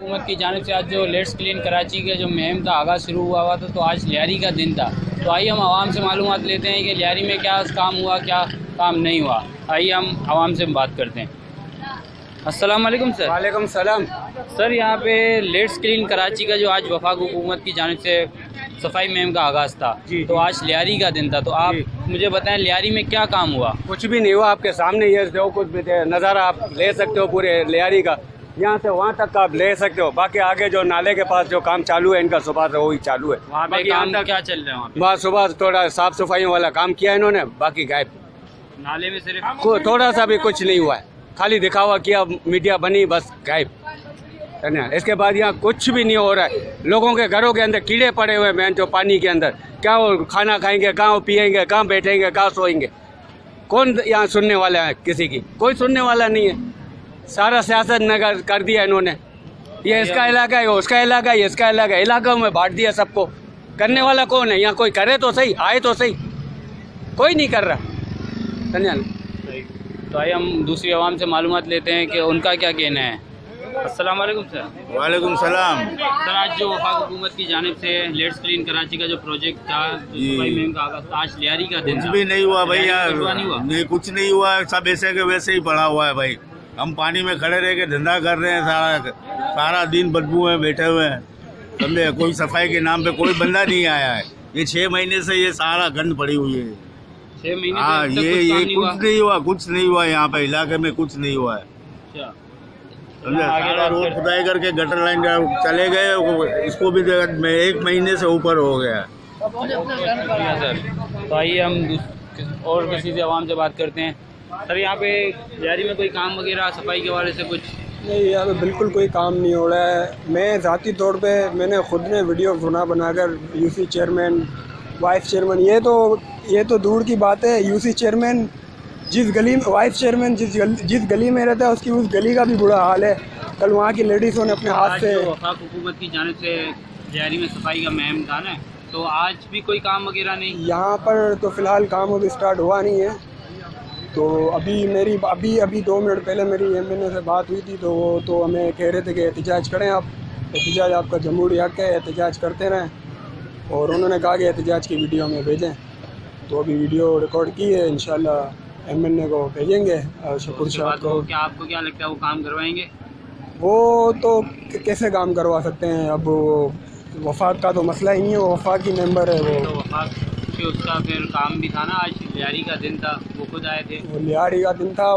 حکومت کی جانب سے آج جو لیٹس کلین کراچی کے جو مہم کا آغاز شروع ہوا ہوا تھا تو آج لیاری کا دن تھا۔ تو آئیے ہم عوام سے معلومات لیتے ہیں کہ لیاری میں کیا کام ہوا کیا کام نہیں ہوا۔ آئیے ہم عوام سے بات کرتے ہیں۔ السلام علیکم سر۔ وعلیکم السلام۔ سر یہاں پہ لیٹس کلین کراچی کا جو آج وفاق حکومت کی جانب سے صفائی مہم کا آغاز تھا جی، تو جی۔ آج لیاری کا دن تھا۔ تو آپ جی۔ مجھے بتائیں لیاری میں کیا کام ہوا؟ کچھ بھی نہیں ہوا آپ کے سامنے یہ جو کچھ نظارہ آپ لے سکتے ہو پورے لیاری کا۔ یہاں سے وہاں تک آپ لے سکتے ہو۔ باقی آگے جو نالے کے پاس جو کام چالو ہے ان کا صبح سے وہی چالو ہے۔ وہاں پہ کام کیا چل رہا ہے وہاں صبح تھوڑا صاف صفائی والا کام کیا انہوں نے باقی غائب۔ نالے میں صرف تھوڑا سا بھی کچھ نہیں ہوا ہے۔ خالی دکھاوا کیا میڈیا بنی بس غائب؟ اس کے بعد یہاں کچھ بھی نہیں ہو رہا ہے۔ لوگوں کے گھروں کے اندر کیڑے پڑے ہوئے ہیں جو پانی کے اندر۔ کیا وہ کھانا کھائیں گے کہاں وہ پیئیں گے کہاں بیٹھیں گے کہاں سوئیں گے؟ کون یہاں سننے والا ہے کسی کی؟ کوئی سننے والا نہیں ہے۔ سارا سیاست نگر کر دیا انہوں نے۔ یہ اس کا علاقہ ہے اس کا علاقہ ہے اس کا علاقہ ہے۔ علاقوں میں بانٹ دیا سب کو۔ کرنے والا کون ہے؟ یہاں کوئی کرے تو صحیح آئے تو صحیح۔ کوئی نہیں کر رہا۔ سمجھا نا؟ تو آئیے ہم دوسری عوام سے معلومات لیتے ہیں کہ ان کا کیا کہنا ہے۔ السلام علیکم سر۔ وعلیکم السلام۔ سر آج جو وفاق حکومت کی جانب سے لیٹس کلین کراچی کا جو پروجیکٹ تھا جی۔ صفائی مہم کا آغاز تھا آج لیاری کا دن کچھ بھی نہیں ہوا بھائی یار۔ نہیں کچھ نہیں ہوا۔ سب ایسے کے ویسے ہی پڑا ہوا ہے بھائی۔ ہم پانی میں کھڑے رہ کے دھندا کر رہے ہیں سارا سارا دن بدبو میں بیٹھے ہوئے ہیں۔ سمجھے کوئی صفائی کے نام پہ کوئی بندہ نہیں آیا ہے۔ یہ چھ مہینے سے یہ سارا گند پڑی ہوئی ہے۔ چھ مہینے سے ہاں یہ یہ کچھ نہیں ہوا کچھ نہیں ہوا یہاں پہ علاقے میں کچھ نہیں ہوا ہے۔ اچھا۔ سارا روڈ کھدائی کر کے گٹر لائن چلے گئے اس کو بھی ایک مہینے سے اوپر ہو گیا۔ سر۔ تو آئیے ہم اور کسی سے عوام سے بات کرتے ہیں۔ سر یہاں پہ لیاری میں کوئی کام وغیرہ صفائی کے حوالے سے کچھ؟ نہیں یہاں پہ بالکل کوئی کام نہیں ہو رہا ہے۔ میں ذاتی طور پہ میں نے خود نے ویڈیو بنا بنا کر U C chairman vice chairman یہ تو یہ تو دور کی بات ہے۔ یو سی چیئرمین جس گلی میں وائس چیئرمین جس گل جس گلی میں رہتا ہے اس کی اس گلی کا بھی برا حال ہے۔ کل وہاں کی لیڈیزوں نے اپنے ہاتھ سے حکومت کی جانب سے لیاری میں صفائی کا مہم تھا نا تو آج بھی کوئی کام وغیرہ نہیں؟ یہاں پر تو فی الحال کام ابھی اسٹارٹ ہوا نہیں ہے۔ تو ابھی میری ابھی ابھی دو منٹ پہلے میری ایم این اے سے بات ہوئی تھی تو وہ تو ہمیں کہہ رہے تھے کہ احتجاج کریں آپ۔ احتجاج آپ کا جمہوری حق ہے احتجاج کرتے رہیں۔ اور انہوں نے کہا کہ احتجاج کی ویڈیو ہمیں بھیجیں۔ تو ابھی ویڈیو ریکارڈ کی ہے انشاءاللہ ایم این اے کو بھیجیں گے۔ شکر شاہ کو۔ کیا آپ کو کیا لگتا ہے وہ کام کروائیں گے؟ وہ تو کیسے کام کروا سکتے ہیں؟ اب وہ وفاق کا تو مسئلہ ہی نہیں ہے وہ وفاق کی ممبر ہے وہ۔ کے اس کا پھر کام بھی تھا نا آج لیاری کا دن تھا وہ خود آئے تھے۔ وہ لیاری کا دن تھا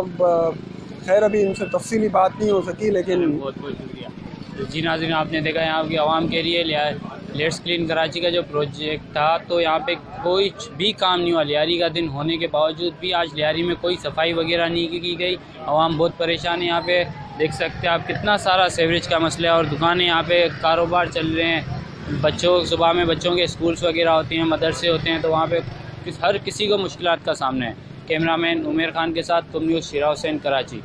خیر ابھی ان سے تفصیلی بات نہیں ہو سکی لیکن بہت بہت شکریہ۔ جی ناظرین آپ نے دیکھا یہاں کی عوام کے لیے لیٹس کلین کراچی کا جو پروجیکٹ تھا تو یہاں پہ کوئی بھی کام نہیں ہوا۔ لیاری کا دن ہونے کے باوجود بھی آج لیاری میں کوئی صفائی وغیرہ نہیں کی گئی۔ عوام بہت پریشان ہے یہاں پہ دیکھ سکتے ہیں آپ کتنا سارا سیوریج کا مسئلہ ہے اور دکانیں یہاں پہ کاروبار چل رہے ہیں۔ بچوں، صبح میں بچوں کے اسکولس وغیرہ ہوتے ہیں، مدرسے ہوتے ہیں، تو وہاں پہ ہر کسی کو مشکلات کا سامنا ہے۔ کیمرہ مین عمیر خان کے ساتھ، تم نیوز شیرا حسین کراچی۔